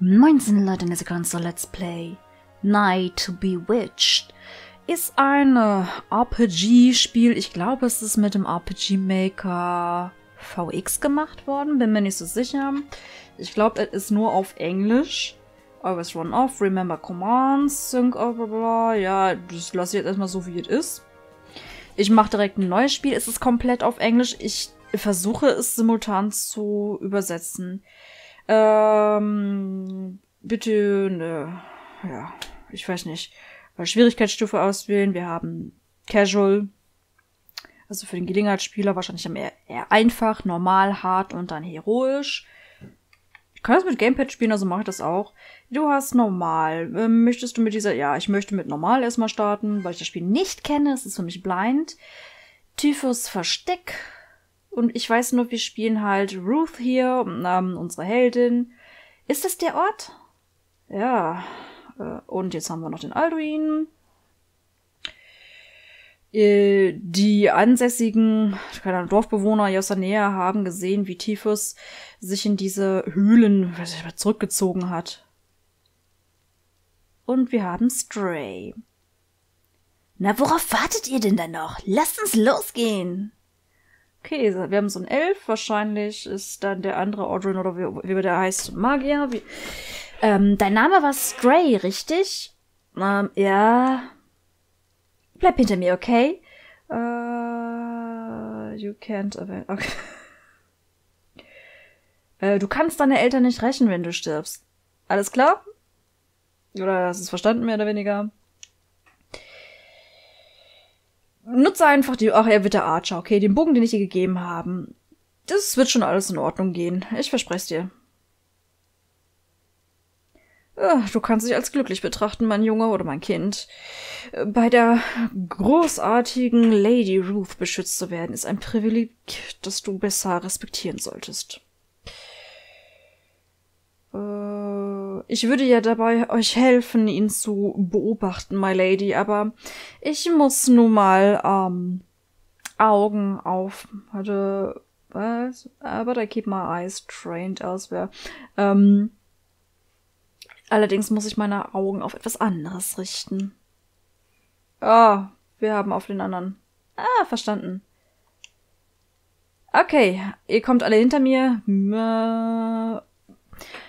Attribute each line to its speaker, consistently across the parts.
Speaker 1: 19 Leute in dieser Console Let's Play. Night Bewitched ist ein äh, RPG-Spiel. Ich glaube, es ist mit dem RPG Maker VX gemacht worden. Bin mir nicht so sicher. Ich glaube, es ist nur auf Englisch. Always run off, remember commands, sync, bla bla bla. Ja, das lasse ich jetzt erstmal so, wie es ist. Ich mache direkt ein neues Spiel. Es ist komplett auf Englisch. Ich versuche es simultan zu übersetzen. Ähm, bitte, ne, ja, ich weiß nicht, Schwierigkeitsstufe auswählen. Wir haben Casual, also für den Gelegenheitsspieler wahrscheinlich eher, eher einfach, normal, hart und dann heroisch. Ich kann das mit Gamepad spielen, also mache ich das auch. Du hast normal. Ähm, möchtest du mit dieser, ja, ich möchte mit normal erstmal starten, weil ich das Spiel nicht kenne. Es ist für mich blind. Typhus Versteck und ich weiß nur, wir spielen halt Ruth hier, ähm, unsere Heldin. Ist das der Ort? Ja. Äh, und jetzt haben wir noch den Alduin. Äh, die ansässigen keine Ahnung, Dorfbewohner hier aus der Nähe haben gesehen, wie Typhus sich in diese Höhlen zurückgezogen hat. Und wir haben Stray.
Speaker 2: Na, worauf wartet ihr denn da noch? Lasst uns losgehen!
Speaker 1: Okay, wir haben so ein Elf. Wahrscheinlich ist dann der andere Audrin oder wie, wie der heißt, Magier. Wie,
Speaker 2: ähm, dein Name war Stray, richtig?
Speaker 1: Ähm, ja. Bleib hinter mir, okay? Uh, you can't Okay. Äh, du kannst deine Eltern nicht rächen, wenn du stirbst. Alles klar? Oder hast du es verstanden, mehr oder weniger? Nutze einfach die. Ach, er wird der Archer, okay? Den Bogen, den ich dir gegeben habe. Das wird schon alles in Ordnung gehen. Ich verspreche es dir. Du kannst dich als glücklich betrachten, mein Junge oder mein Kind. Bei der großartigen Lady Ruth beschützt zu werden, ist ein Privileg, das du besser respektieren solltest. Äh, ich würde ja dabei euch helfen, ihn zu beobachten, my lady, aber ich muss nun mal ähm, Augen auf. Hatte was? But I keep my eyes trained elsewhere. Ähm, allerdings muss ich meine Augen auf etwas anderes richten. Ah, wir haben auf den anderen. Ah, verstanden. Okay, ihr kommt alle hinter mir.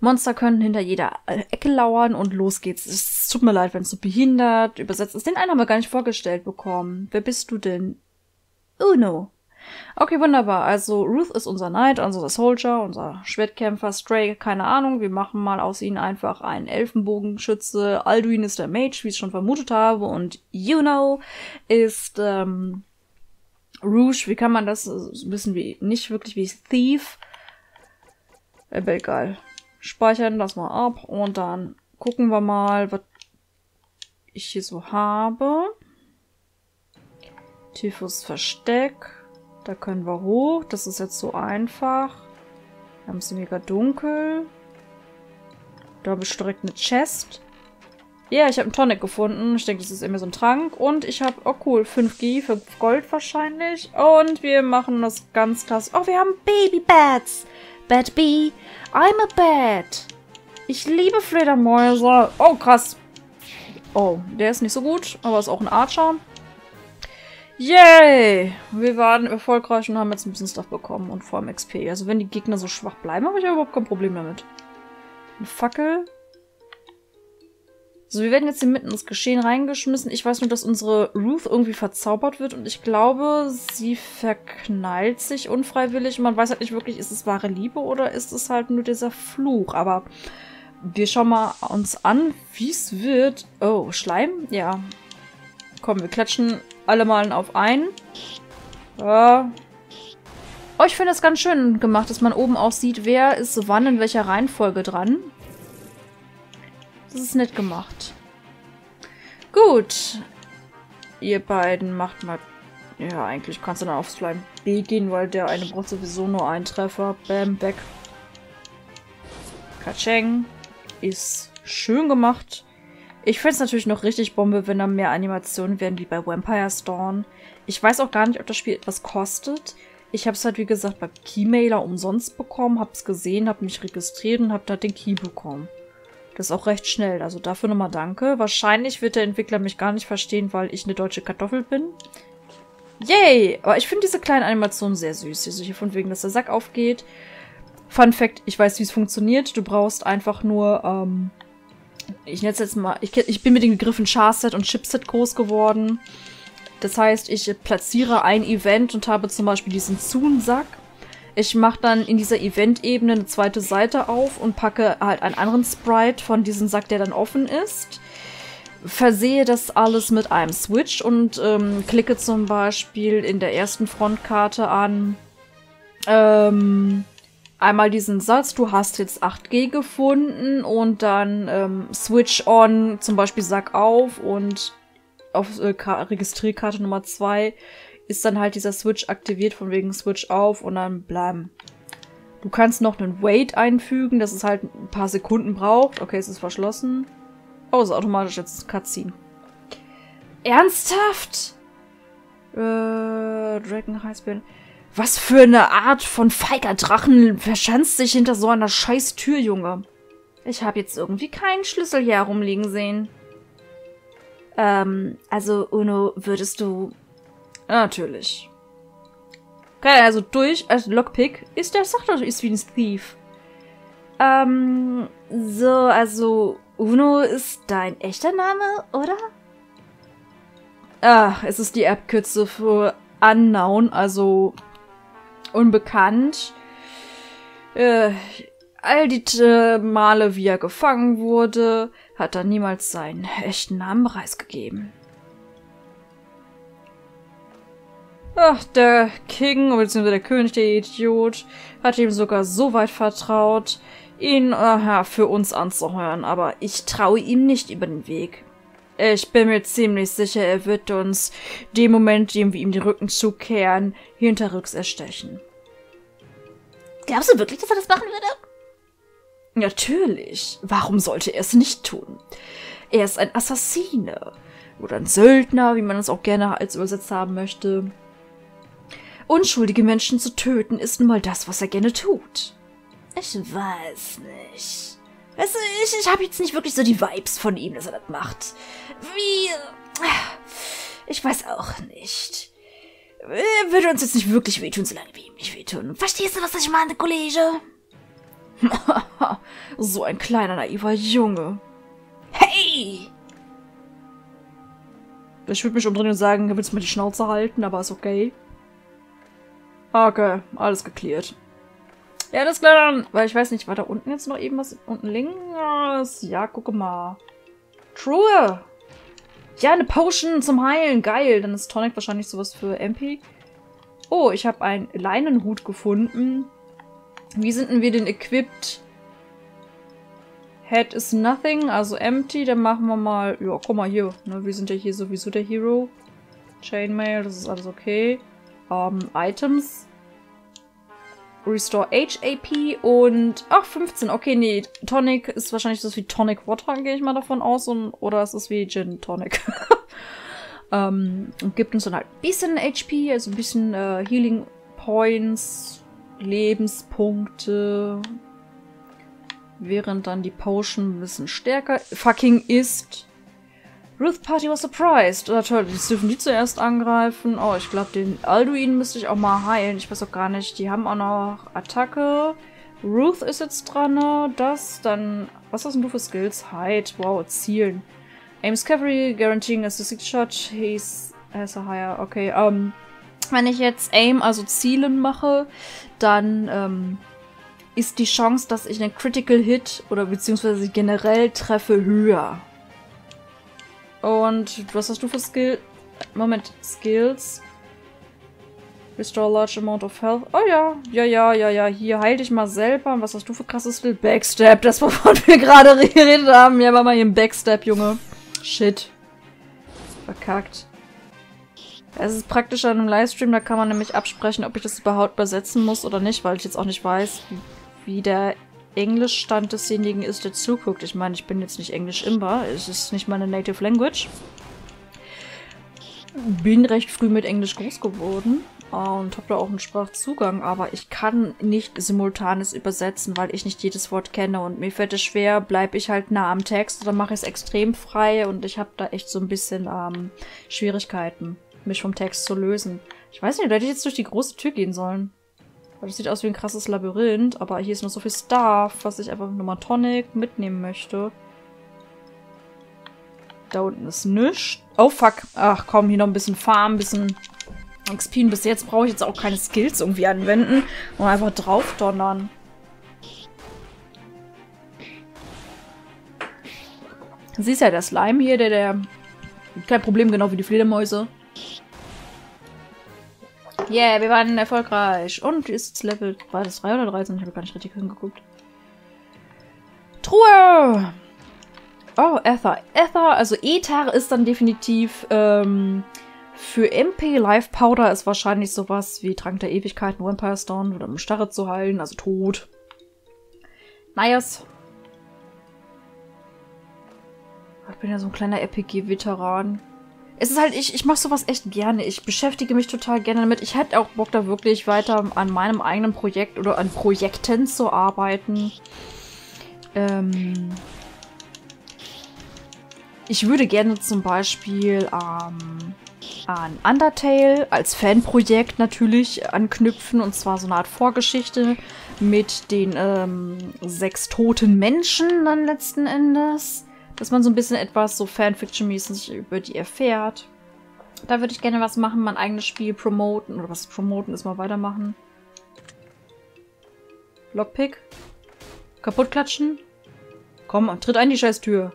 Speaker 1: Monster können hinter jeder äh, Ecke lauern und los geht's. Es tut mir leid, wenn es so behindert übersetzt ist. Den einen haben wir gar nicht vorgestellt bekommen. Wer bist du denn?
Speaker 2: Uno.
Speaker 1: Okay, wunderbar. Also Ruth ist unser Knight, unser Soldier, unser Schwertkämpfer, Stray, keine Ahnung. Wir machen mal aus ihnen einfach einen Elfenbogenschütze. Alduin ist der Mage, wie ich schon vermutet habe. Und Juno ist ähm, Rouge. Wie kann man das? Ein bisschen wie, nicht wirklich wie Thief. Äh, egal speichern das mal ab und dann gucken wir mal, was ich hier so habe. Typhus Versteck. Da können wir hoch. Das ist jetzt so einfach. Wir haben es mega dunkel. Da habe ich direkt eine Chest. Ja, ich habe einen Tonic gefunden. Ich denke, das ist immer so ein Trank. Und ich habe, oh cool, 5G für Gold wahrscheinlich. Und wir machen das ganz krass. Oh, wir haben Baby Bats. Bad Bee, I'm a Bat. Ich liebe Fledermäuse. Oh, krass. Oh, der ist nicht so gut, aber ist auch ein Archer. Yay! Wir waren erfolgreich und haben jetzt ein bisschen Stuff bekommen und vor allem XP. Also wenn die Gegner so schwach bleiben, habe ich überhaupt kein Problem damit. Eine Fackel. So, wir werden jetzt hier mitten ins Geschehen reingeschmissen. Ich weiß nur, dass unsere Ruth irgendwie verzaubert wird und ich glaube, sie verknallt sich unfreiwillig. Man weiß halt nicht wirklich, ist es wahre Liebe oder ist es halt nur dieser Fluch. Aber wir schauen mal uns an, wie es wird. Oh, Schleim? Ja. Komm, wir klatschen alle Malen auf ein. Ja. Oh, ich finde das ganz schön gemacht, dass man oben auch sieht, wer ist wann in welcher Reihenfolge dran. Das ist nett gemacht. Gut. Ihr beiden macht mal... Ja, eigentlich kannst du dann aufs Slime B gehen, weil der eine braucht sowieso nur einen Treffer. Bam, weg. Kacheng. Ist schön gemacht. Ich finde es natürlich noch richtig Bombe, wenn da mehr Animationen werden wie bei Vampire Storm. Ich weiß auch gar nicht, ob das Spiel etwas kostet. Ich habe es halt, wie gesagt, bei Keymailer umsonst bekommen, habe es gesehen, habe mich registriert und habe da den Key bekommen. Das ist auch recht schnell. Also dafür nochmal danke. Wahrscheinlich wird der Entwickler mich gar nicht verstehen, weil ich eine deutsche Kartoffel bin. Yay! Aber ich finde diese kleinen Animationen sehr süß. Also hier von wegen, dass der Sack aufgeht. Fun Fact, ich weiß, wie es funktioniert. Du brauchst einfach nur, ähm, ich nenne jetzt mal, ich, ich bin mit den Begriffen Charset und Chipset groß geworden. Das heißt, ich platziere ein Event und habe zum Beispiel diesen Zoom-Sack. Ich mache dann in dieser Event-Ebene eine zweite Seite auf und packe halt einen anderen Sprite von diesem Sack, der dann offen ist. Versehe das alles mit einem Switch und ähm, klicke zum Beispiel in der ersten Frontkarte an ähm, einmal diesen Satz, du hast jetzt 8G gefunden und dann ähm, Switch on, zum Beispiel Sack auf und auf äh, Registrierkarte Nummer 2 ist dann halt dieser Switch aktiviert, von wegen Switch auf und dann blam. Du kannst noch einen Wait einfügen, dass es halt ein paar Sekunden braucht. Okay, es ist verschlossen. Oh, ist automatisch jetzt Cutscene. Ernsthaft? Äh, Dragon Highspeed. Was für eine Art von feiger Drachen verschanzt sich hinter so einer scheiß Tür, Junge? Ich habe jetzt irgendwie keinen Schlüssel hier herumliegen sehen. Ähm, also, Uno, würdest du... Natürlich. Okay, also durch als Lockpick ist der Sache ist wie ein Thief. Ähm, so, also, Uno ist dein echter Name, oder? Ah, es ist die Abkürze für Unknown, also unbekannt. Äh, all die äh, Male, wie er gefangen wurde, hat er niemals seinen echten Namen preisgegeben. Ach, der King, bzw. der König, der Idiot, hat ihm sogar so weit vertraut, ihn aha, für uns anzuhören, aber ich traue ihm nicht über den Weg. Ich bin mir ziemlich sicher, er wird uns, dem Moment, dem wir ihm die Rücken zukehren, hinterrücks erstechen.
Speaker 2: Glaubst du wirklich, dass er das machen würde?
Speaker 1: Natürlich. Warum sollte er es nicht tun? Er ist ein Assassine. Oder ein Söldner, wie man es auch gerne als übersetzt haben möchte. Unschuldige Menschen zu töten ist nun mal das, was er gerne tut.
Speaker 2: Ich weiß nicht. Weißt du, ich, ich habe jetzt nicht wirklich so die Vibes von ihm, dass er das macht. Wie. Ich weiß auch nicht. Er würde uns jetzt nicht wirklich wehtun, solange wir ihm nicht wehtun. Verstehst du, was ich meine, Kollege?
Speaker 1: so ein kleiner, naiver Junge.
Speaker 2: Hey!
Speaker 1: Ich würde mich umdrehen und sagen, er willst mir die Schnauze halten, aber ist okay. Okay, alles geklärt. Ja, das klar Weil ich weiß nicht, war da unten jetzt noch eben was? Unten links? Ja, gucke mal. Truhe! Ja, eine Potion zum Heilen. Geil. Dann ist Tonic wahrscheinlich sowas für MP. Oh, ich habe einen Leinenhut gefunden. Wie sind denn wir denn equipped? Head is nothing, also empty. Dann machen wir mal... Ja, guck mal hier. Ne, wir sind ja hier sowieso der Hero. Chainmail, das ist alles okay. Um, Items. Restore HAP und... Ach, 15. Okay, nee. Tonic ist wahrscheinlich das wie Tonic Water, gehe ich mal davon aus. Und, oder ist es wie Gin Tonic. ähm, und gibt uns dann halt ein bisschen HP, also ein bisschen äh, Healing Points, Lebenspunkte. Während dann die Potion ein bisschen stärker fucking ist. Ruth Party was surprised. Natürlich, dürfen die zuerst angreifen. Oh, ich glaube, den Alduin müsste ich auch mal heilen. Ich weiß auch gar nicht. Die haben auch noch Attacke. Ruth ist jetzt dran. Ne? Das, dann... Was hast denn du für Skills? Hide. Wow, Zielen. Aims Cavalry, guaranteeing a six shot. He's has a higher... Okay, ähm... Wenn ich jetzt Aim, also Zielen mache, dann ähm, ist die Chance, dass ich einen Critical Hit oder beziehungsweise generell treffe, höher. Und was hast du für Skill? Moment, Skills. Restore large amount of health. Oh ja, ja, ja, ja, ja. Hier, heil dich mal selber. Und was hast du für krasses Skill? Backstab, das wovon wir gerade geredet haben. Ja, war mal hier ein Backstab, Junge. Shit. Verkackt. Es ist praktisch an einem Livestream, da kann man nämlich absprechen, ob ich das überhaupt übersetzen muss oder nicht, weil ich jetzt auch nicht weiß, wie der Englischstand desjenigen ist, der zuguckt. Ich meine, ich bin jetzt nicht Englisch imbar, es ist nicht meine Native Language. bin recht früh mit Englisch groß geworden und habe da auch einen Sprachzugang, aber ich kann nicht simultanes übersetzen, weil ich nicht jedes Wort kenne und mir fällt es schwer, bleibe ich halt nah am Text oder mache ich es extrem frei und ich habe da echt so ein bisschen ähm, Schwierigkeiten, mich vom Text zu lösen. Ich weiß nicht, da hätte ich jetzt durch die große Tür gehen sollen. Weil das sieht aus wie ein krasses Labyrinth, aber hier ist noch so viel Stuff, was ich einfach nochmal Tonic mitnehmen möchte. Da unten ist nichts. Oh, fuck. Ach komm, hier noch ein bisschen Farm, ein bisschen XP. bis jetzt brauche ich jetzt auch keine Skills irgendwie anwenden und einfach drauf donnern. Siehst ja, der Slime hier, der, der... Kein Problem, genau wie die Fledermäuse. Yeah, wir waren erfolgreich. Und ist Level... War das 3 oder 13? Ich habe gar nicht richtig hingeguckt. Truhe! Oh, Ether. Ether, also Ether ist dann definitiv ähm, für MP Life Powder ist wahrscheinlich sowas wie Trank der Ewigkeiten, Vampire Stone oder um Starre zu heilen, also tot. Nice. Ich bin ja so ein kleiner RPG-Veteran. Es ist halt, ich, ich mache sowas echt gerne. Ich beschäftige mich total gerne damit. Ich hätte auch Bock, da wirklich weiter an meinem eigenen Projekt oder an Projekten zu arbeiten. Ähm, ich würde gerne zum Beispiel ähm, an Undertale als Fanprojekt natürlich anknüpfen. Und zwar so eine Art Vorgeschichte mit den ähm, sechs toten Menschen dann letzten Endes. Dass man so ein bisschen etwas so Fanfiction-mäßig über die erfährt. Da würde ich gerne was machen, mein eigenes Spiel promoten. Oder was promoten ist mal weitermachen. Lockpick. Kaputt klatschen. Komm, tritt ein die scheiß Tür.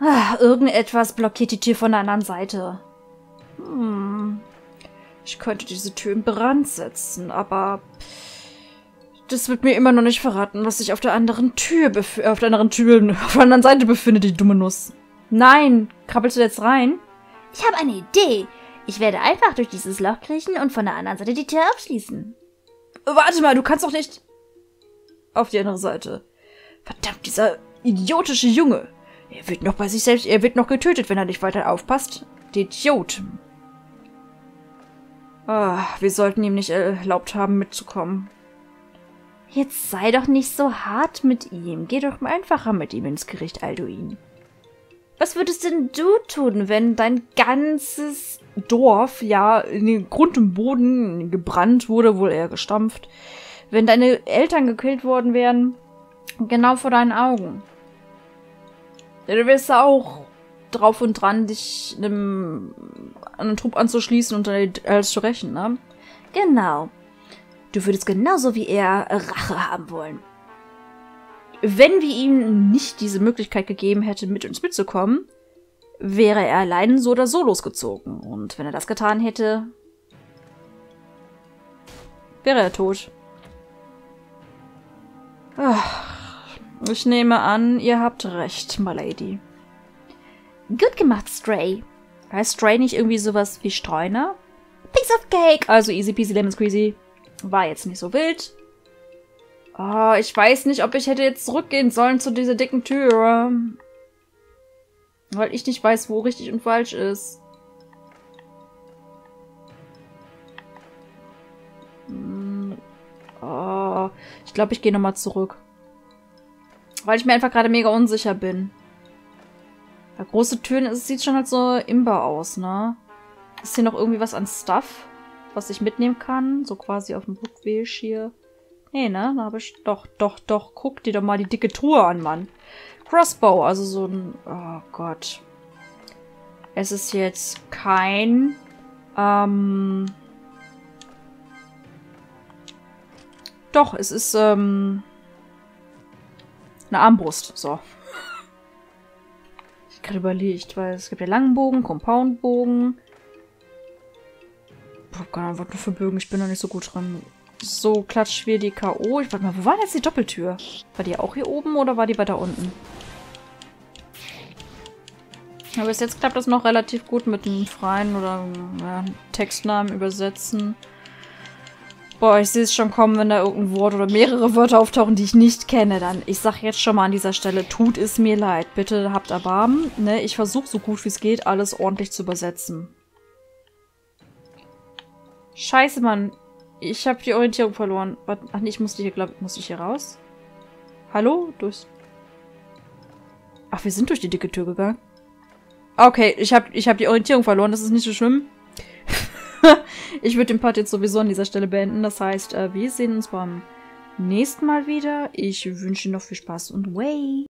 Speaker 2: Ah, irgendetwas blockiert die Tür von der anderen Seite. Hm.
Speaker 1: Ich könnte diese Tür in Brand setzen, aber das wird mir immer noch nicht verraten, was sich auf der anderen Tür auf der anderen Tür auf der anderen Seite befindet, die dumme Nuss. Nein, krabbelst du jetzt rein?
Speaker 2: Ich habe eine Idee. Ich werde einfach durch dieses Loch kriechen und von der anderen Seite die Tür abschließen.
Speaker 1: Warte mal, du kannst doch nicht auf die andere Seite. Verdammt, dieser idiotische Junge. Er wird noch bei sich selbst, er wird noch getötet, wenn er nicht weiter aufpasst. Der Idiot. Ah, wir sollten ihm nicht erlaubt haben, mitzukommen.
Speaker 2: Jetzt sei doch nicht so hart mit ihm. Geh doch einfacher mit ihm ins Gericht, Alduin. Was würdest denn du tun, wenn dein ganzes Dorf ja in den Grund und Boden gebrannt wurde, wohl eher gestampft? Wenn deine Eltern gekillt worden wären, genau vor deinen Augen?
Speaker 1: Ja, du wärst auch drauf und dran, dich einem, einem Trupp anzuschließen und dann alles zu rächen, ne?
Speaker 2: Genau. Du würdest genauso wie er Rache haben wollen. Wenn wir ihm nicht diese Möglichkeit gegeben hätten, mit uns mitzukommen, wäre er allein so oder so losgezogen. Und wenn er das getan hätte,
Speaker 1: wäre er tot. Ich nehme an, ihr habt recht, my lady.
Speaker 2: Gut gemacht, Stray.
Speaker 1: Heißt Stray nicht irgendwie sowas wie Streuner?
Speaker 2: Piece of cake.
Speaker 1: Also easy peasy lemon squeezy. War jetzt nicht so wild. Oh, ich weiß nicht, ob ich hätte jetzt zurückgehen sollen zu dieser dicken Tür. Weil ich nicht weiß, wo richtig und falsch ist. Oh, ich glaube, ich gehe nochmal zurück. Weil ich mir einfach gerade mega unsicher bin. Ja, große Türen, es sieht schon halt so imber aus, ne? Ist hier noch irgendwie was an Stuff, was ich mitnehmen kann? So quasi auf dem Rückweg hier. Nee, ne? Da habe ich... Doch, doch, doch. Guck dir doch mal die dicke Truhe an, Mann. Crossbow, also so ein... Oh Gott. Es ist jetzt kein... Ähm... Doch, es ist, ähm... Eine Armbrust, so. Ich gerade überlegt, weil es gibt ja Langbogen, Compoundbogen. Keine Ahnung, was für Bögen. Ich bin noch nicht so gut dran. So, klatsch wir die K.O. Ich warte mal, wo war jetzt die Doppeltür? War die auch hier oben oder war die weiter unten? Aber bis jetzt klappt das noch relativ gut mit dem freien oder ja, Textnamen übersetzen. Boah, ich sehe es schon kommen, wenn da irgendein Wort oder mehrere Wörter auftauchen, die ich nicht kenne. Dann, ich sag jetzt schon mal an dieser Stelle, tut es mir leid. Bitte habt Erbarmen. Ne? Ich versuche so gut wie es geht, alles ordentlich zu übersetzen. Scheiße, Mann. Ich habe die Orientierung verloren. Ach nee, ich musste hier, glaube muss ich hier raus? Hallo? Durchs... Ach, wir sind durch die dicke Tür gegangen. Okay, ich habe ich hab die Orientierung verloren. Das ist nicht so schlimm. ich würde den Part jetzt sowieso an dieser Stelle beenden. Das heißt, äh, wir sehen uns beim nächsten Mal wieder. Ich wünsche Ihnen noch viel Spaß und way!